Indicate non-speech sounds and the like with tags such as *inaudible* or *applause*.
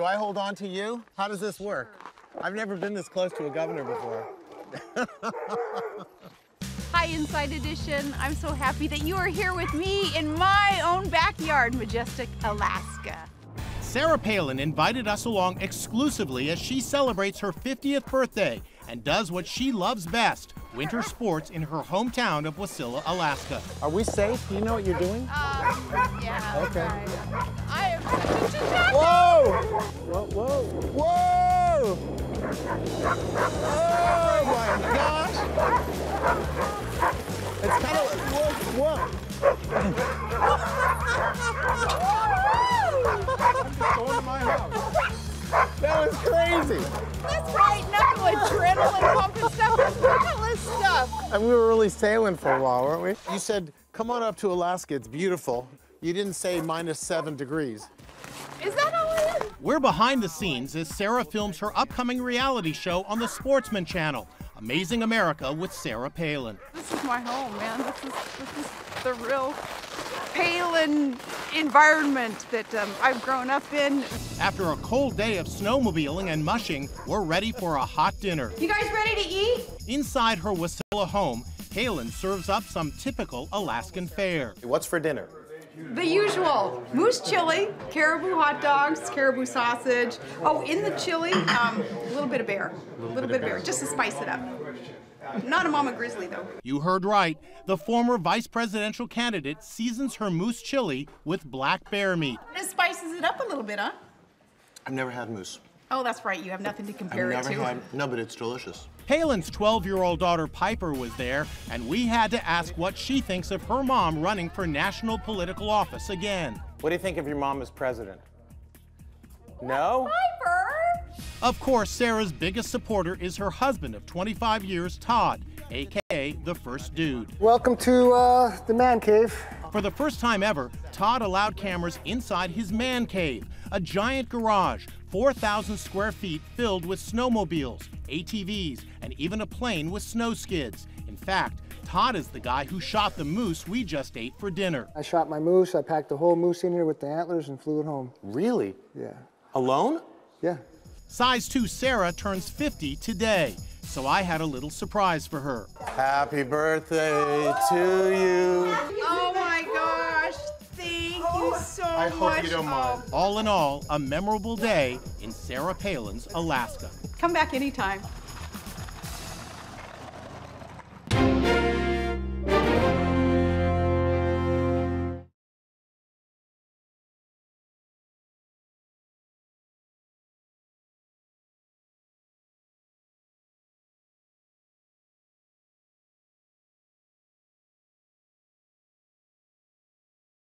Do I hold on to you? How does this work? I've never been this close to a governor before. *laughs* Hi, Inside Edition. I'm so happy that you are here with me in my own backyard, Majestic, Alaska. Sarah Palin invited us along exclusively as she celebrates her 50th birthday and does what she loves best winter sports in her hometown of Wasilla, Alaska. Are we safe? Do you know what you're doing? Um, yeah. Okay. I am such a Whoa! It's kind of, whoa, whoa. That was crazy. That's right. No adrenaline pumping stuff. That's fabulous stuff. And we were really sailing for a while, weren't we? You said, come on up to Alaska, it's beautiful. You didn't say minus seven degrees. Is that all it is? We're behind the scenes as Sarah films her upcoming reality show on the Sportsman Channel, Amazing America with Sarah Palin. This is my home, man. This is, this is the real Palin environment that um, I've grown up in. After a cold day of snowmobiling and mushing, we're ready for a hot dinner. You guys ready to eat? Inside her Wasilla home, Palin serves up some typical Alaskan fare. What's for dinner? The usual moose chili, caribou hot dogs, caribou sausage. Oh, in the chili, um, a little bit of bear. A little, bit of bear, just to spice it up. Not a mama grizzly, though. You heard right. The former vice presidential candidate seasons her moose chili with black bear meat. It spices it up a little bit, huh? I've never had moose. Oh, that's right. You have nothing to I've compare it to. had, no, but it's delicious. Palin's 12 year old daughter Piper was there, and we had to ask what she thinks of her mom running for national political office again. What do you think of your mom as president? No? Piper! Of course, Sarah's biggest supporter is her husband of 25 years, Todd, aka the first dude. Welcome to uh, the man cave. For the first time ever, Todd allowed cameras inside his man cave, a giant garage, 4,000 square feet filled with snowmobiles, ATVs, and even a plane with snow skids. In fact, Todd is the guy who shot the moose we just ate for dinner. I shot my moose. I packed the whole moose in here with the antlers and flew it home. Really? Yeah. Alone? Yeah. Size 2 Sarah turns 50 today, so I had a little surprise for her. Happy birthday to you. You so I much. hope you don't mind. All in all, a memorable day in Sarah Palin's Alaska. Come back anytime.